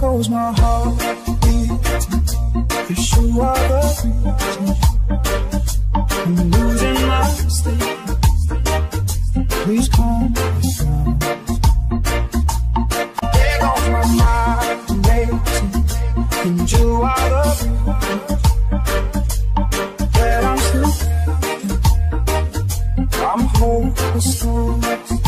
goes my heart. Cause you are the reason I'm losing my sleep. Please calm down. There goes my mind racing. And you are the reason that I'm still. I'm hopeless.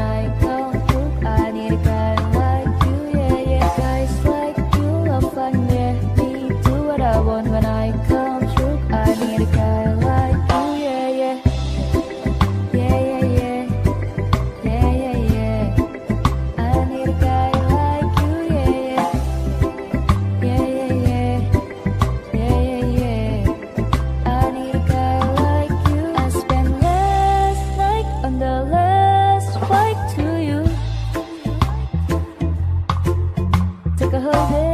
When I come through, I need a guy like you, yeah, yeah. Guys like कहो है।